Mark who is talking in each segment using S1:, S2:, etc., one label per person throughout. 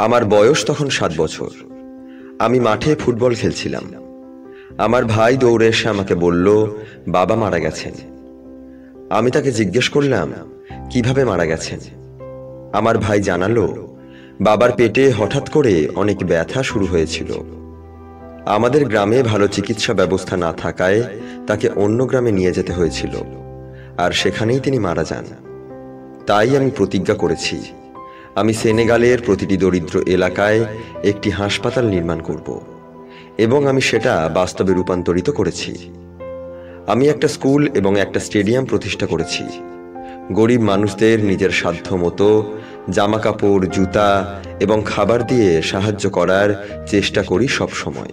S1: আমার বয়স তখন সাত বছর। আমি মাঠে ফুটবল খেলছিলাম। আমার ভাই দৌড়ে এসে আমাকে বলল, বাবা মারা গেছেন। আমি তাকে জিজ্ঞেস করলাম, কীভাবে মারা গেছেন? আমার ভাই জানালো, বাবার পেটে হঠাৎ করে অনেক ব্যথা শুরু হয়েছিল। আমাদের গ্রামে ভালো চিকিৎসা ব্যবস্থা না থাকায় তাকে অন্য গ্রামে নিয়ে যেতে হয়েছিল, আর সেখানেই তিনি মারা যান। তাই আমি প্রতিজ্ঞা করেছি আমি সেনেগালের প্রতিটি দরিদ্র এলাকায় একটি হাসপাতাল নির্মাণ করব এবং আমি সেটা বাস্তবে রূপান্তরিত করেছি। আমি একটা স্কুল এবং একটা স্টেডিয়াম প্রতিষ্ঠা করেছি। গরিব মানুষদের নিজের সাধ্য মতো জামা কাপড় জুতা এবং খাবার দিয়ে সাহায্য করার চেষ্টা করি সব সময়।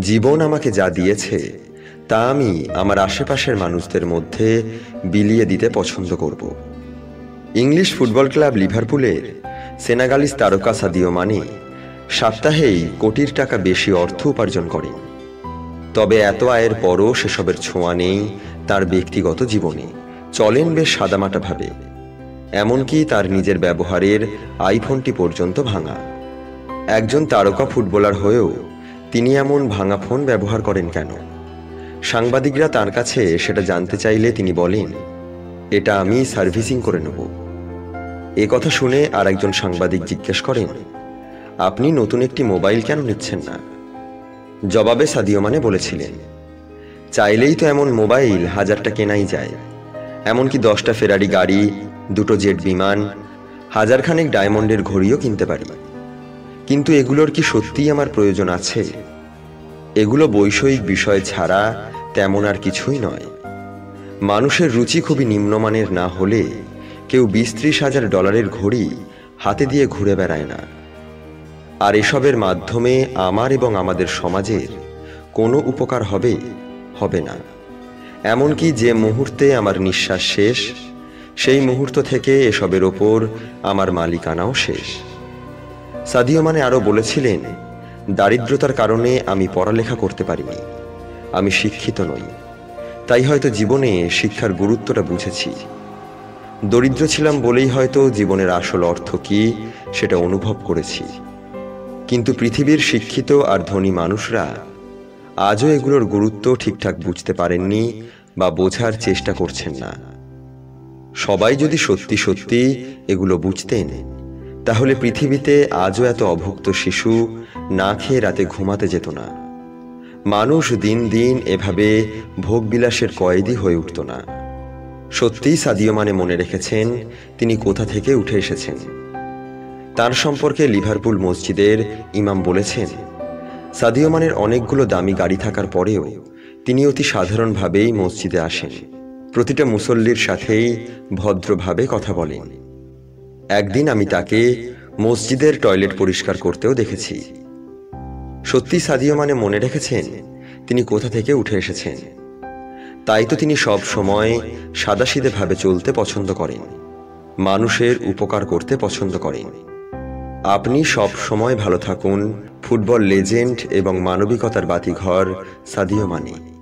S1: জীবন আমাকে যা দিয়েছে, তা আমি আমার আশেপাশের মানুষদের মধ্যে বিলিয়ে দিতে পছন্দ করব। ইংলিশ ফুটবল ক্লাব লিভারপুলের সেনাগালিস তারকা সাদিও মানে সপ্তাহেই কোটির টাকা বেশি অর্থ উপার্জন করেন। তবে এত আয়ের পরও সেসবের ছোঁয়া নেই তার ব্যক্তিগত জীবনে। চলেন বেশ সাদামাটাভাবে এমনকি তার নিজের ব্যবহারের আইফোনটি পর্যন্ত ভাঙা। একজন তারকা ফুটবলার হয়েও তিনি এমন ভাঙা ফোন ব্যবহার করেন কেন? সাংবাদিকরা তার কাছে সেটা জানতে চাইলে তিনি বলেন, এটা আমি সার্ভিসিং করে নেব। এ কথা শুনে আর একজন সাংবাদিক জিজ্ঞেস করেন, আপনি নতুন একটি মোবাইল কেন নিচ্ছেন না? জবাবে সাদিও মানে বলেছিলেন, চাইলেই তো এমন মোবাইল হাজারটা কেনাই যায়। এমনকি দশটা ফেরারি গাড়ি, দুটো জেট বিমান, হাজারখানেক ডায়মন্ডের ঘড়িও কিনতে পারি। কিন্তু এগুলোর কি সত্যিই আমার প্রয়োজন আছে? এগুলো বৈষয়িক বিষয় ছাড়া তেমন আর কিছুই নয়। মানুষের রুচি খুবই নিম্নমানের না হলে কেউ বিশ ত্রিশ হাজার ডলারের ঘড়ি হাতে দিয়ে ঘুরে বেড়ায় না। আর এসবের মাধ্যমে আমার এবং আমাদের সমাজের কোনো উপকার হবে হবে না। এমনকি যে মুহূর্তে আমার নিঃশ্বাস শেষ, সেই মুহূর্ত থেকে এসবের ওপর আমার মালিকানাও শেষ। সাদিও মানে আরও বলেছিলেন, দারিদ্রতার কারণে আমি পড়ালেখা করতে পারিনি, আমি শিক্ষিত নই। তাই হয়তো জীবনে শিক্ষার গুরুত্বটা বুঝেছি। দরিদ্র ছিলাম বলেই হয়তো জীবনের আসল অর্থ কি, সেটা অনুভব করেছি। কিন্তু পৃথিবীর শিক্ষিত আর ধনী মানুষরা আজও এগুলোর গুরুত্ব ঠিকঠাক বুঝতে পারেননি বা বোঝার চেষ্টা করছেন না। সবাই যদি সত্যি সত্যি এগুলো বুঝতেন, তাহলে পৃথিবীতে আজও এত অভুক্ত শিশু না খেয়ে রাতে ঘুমাতে যেত না। মানুষ দিন দিন এভাবে ভোগবিলাসের কয়েদি হয়ে উঠত না। সত্যিই সাদিও মানে মনে রেখেছেন তিনি কোথা থেকে উঠে এসেছেন। তার সম্পর্কে লিভারপুল মসজিদের ইমাম বলেছেন, সাদিও মানের অনেকগুলো দামি গাড়ি থাকার পরেও তিনি অতি সাধারণভাবেই মসজিদে আসেন। প্রতিটা মুসল্লির সাথেই ভদ্রভাবে কথা বলেন। একদিন আমি তাকে মসজিদের টয়লেট পরিষ্কার করতেও দেখেছি। সত্যি সাদিও মানে মনে রেখেছেন তিনি কোথা থেকে উঠে এসেছেন। তাই তো তিনি সব সময় সাদাসিধেভাবে চলতে পছন্দ করেন, মানুষের উপকার করতে পছন্দ করেন। আপনি সব সময় ভালো থাকুন, ফুটবল লেজেন্ড এবং মানবিকতার বাতিঘর সাদিও মানি।